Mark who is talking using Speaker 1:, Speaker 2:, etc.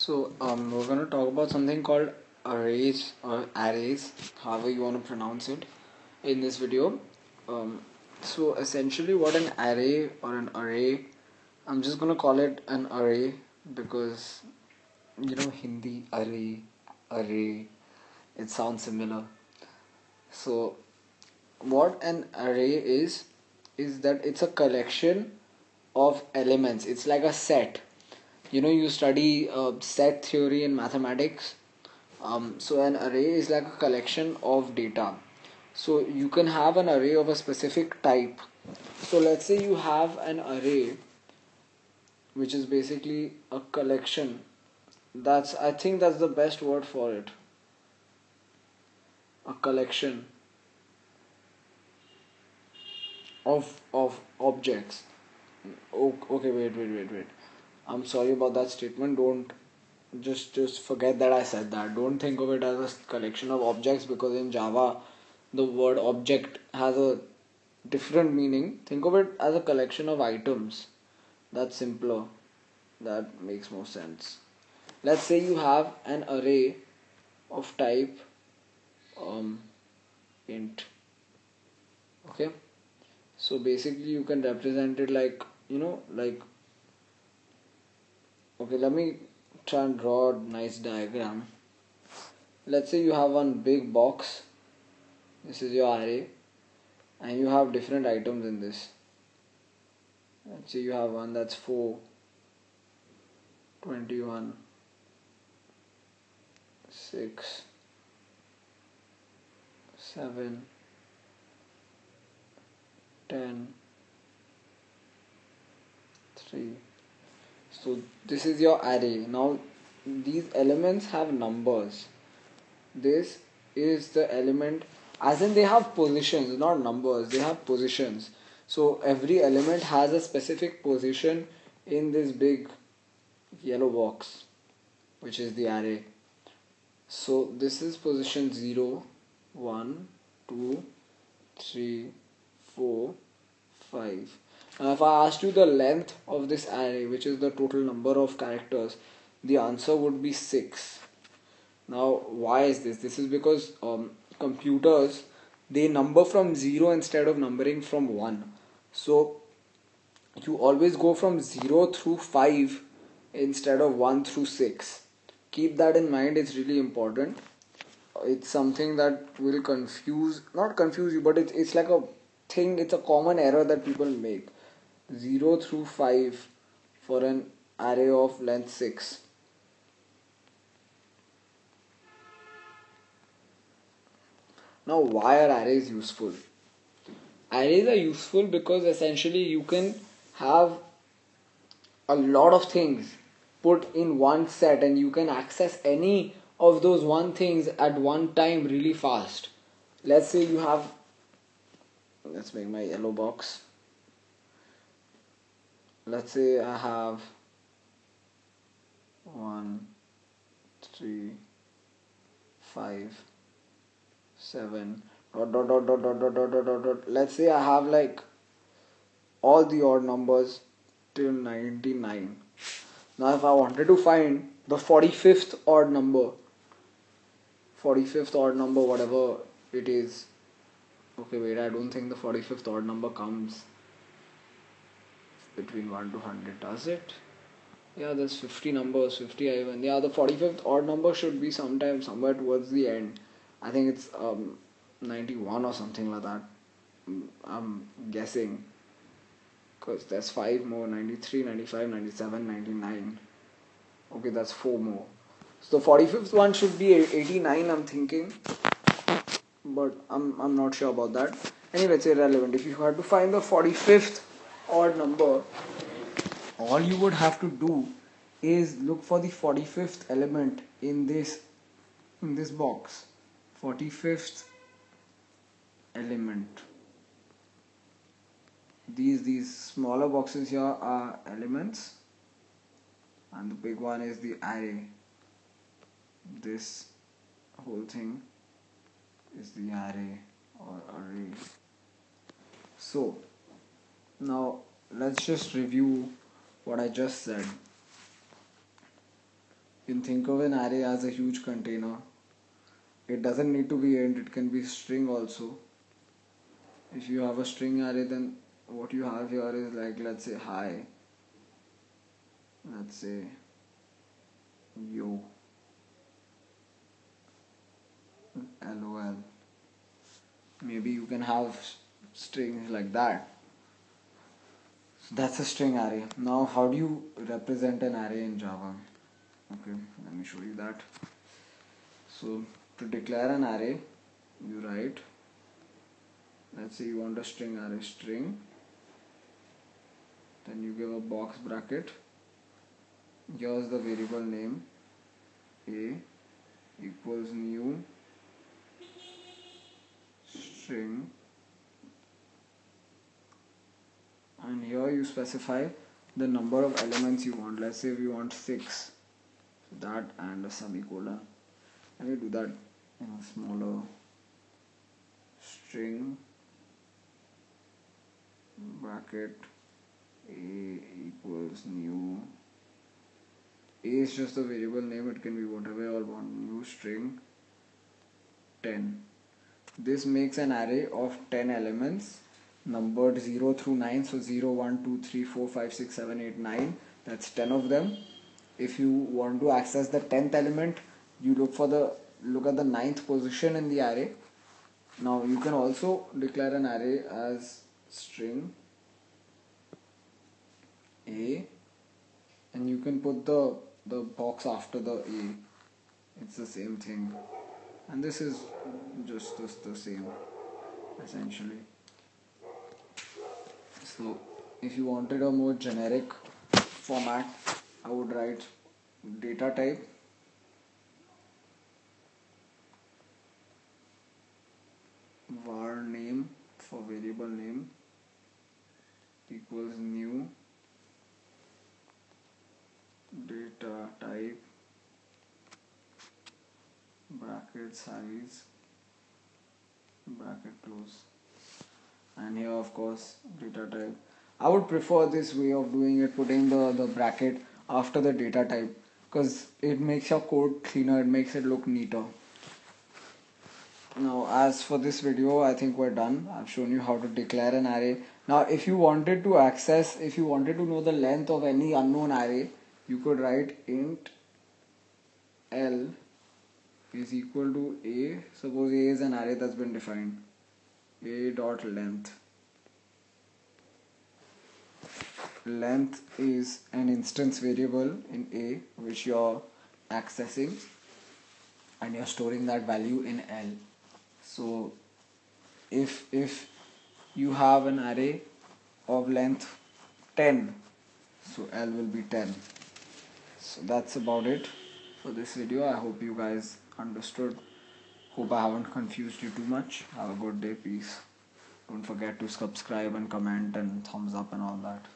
Speaker 1: So um, we're going to talk about something called arrays or arrays, however you want to pronounce it, in this video. Um, so essentially, what an array or an array, I'm just going to call it an array because you know Hindi array, array, it sounds similar. So what an array is is that it's a collection of elements. It's like a set you know you study uh, set theory in mathematics um, so an array is like a collection of data. So you can have an array of a specific type. So let's say you have an array which is basically a collection. That's i think that's the best word for it. A collection of of objects. Okay wait wait wait wait I'm sorry about that statement. Don't just just forget that I said that. Don't think of it as a collection of objects because in Java the word object has a different meaning. Think of it as a collection of items. That's simpler. That makes more sense. Let's say you have an array of type um, int. Okay, so basically you can represent it like you know like okay let me try and draw a nice diagram. Let's say you have one big box. This is your array. And you have different items in this. Let's say you have one that's 4 21 6 7 10 3 so this is your array. Now these elements have numbers. This is the element as in they have positions not numbers they have positions. So every element has a specific position in this big yellow box which is the array. So this is position 0 1 2 3 4 5 now if I asked you the length of this array, which is the total number of characters, the answer would be 6. Now why is this? This is because um, computers, they number from 0 instead of numbering from 1. So you always go from 0 through 5 instead of 1 through 6. Keep that in mind, it's really important. It's something that will confuse, not confuse you, but it's, it's like a thing, it's a common error that people make 0 through 5 for an array of length 6. Now why are arrays useful? Arrays are useful because essentially you can have a lot of things put in one set and you can access any of those one things at one time really fast. Let's say you have let's make my yellow box let's say I have one, three, five, seven, dot dot dot dot dot dot dot dot dot dot. Let's say I have like all the odd numbers till 99. Now if I wanted to find the 45th odd number, 45th odd number, whatever it is. Okay, wait, I don't think the 45th odd number comes between 1 to 100 does it? Yeah there's 50 numbers 50 even. Yeah the 45th odd number should be sometime somewhere towards the end. I think it's um 91 or something like that mm, i'm guessing. Because there's 5 more 93 95 97 99 okay that's 4 more. So the 45th one should be 89 i'm thinking. But i'm i'm not sure about that. Anyway it's irrelevant. If you had to find the 45th odd number, all you would have to do is look for the 45th element in this in this box. 45th element. These these smaller boxes here are elements and the big one is the array. This whole thing is the array or array. So now let's just review what I just said. You can think of an array as a huge container. It doesn't need to be int, it can be string also. If you have a string array, then what you have here is like, let's say, hi. Let's say, yo. lol. Maybe you can have strings like that. So that's a string array. Now, how do you represent an array in Java? okay let me show you that. So to declare an array you write let's say you want a string array string. Then you give a box bracket. Here's the variable name. A equals new string and you specify the number of elements you want let's say we want 6 that and a semicolon and we do that in a smaller string bracket a equals new. A is just a variable name it can be whatever you want new string 10 this makes an array of 10 elements numbered 0 through 9 so 0 1 2 3 4 5 6 7 8 9 that's 10 of them. If you want to access the 10th element you look for the look at the ninth position in the array. Now you can also declare an array as string a and you can put the the box after the a. It's the same thing. And this is just, just the same essentially so if you wanted a more generic format I would write data type. Var name for variable name equals new data type bracket size bracket close and here of course data type. I would prefer this way of doing it putting the the bracket after the data type because it makes your code cleaner it makes it look neater. Now as for this video i think we're done. I've shown you how to declare an array. Now if you wanted to access if you wanted to know the length of any unknown array you could write int l is equal to a. Suppose a is an array that's been defined a dot length. Length is an instance variable in A which you're accessing and you're storing that value in L. So if if you have an array of length 10 so L will be 10 so that's about it for this video. I hope you guys understood hope I haven't confused you too much. Have a good day peace. Don't forget to subscribe and comment and thumbs up and all that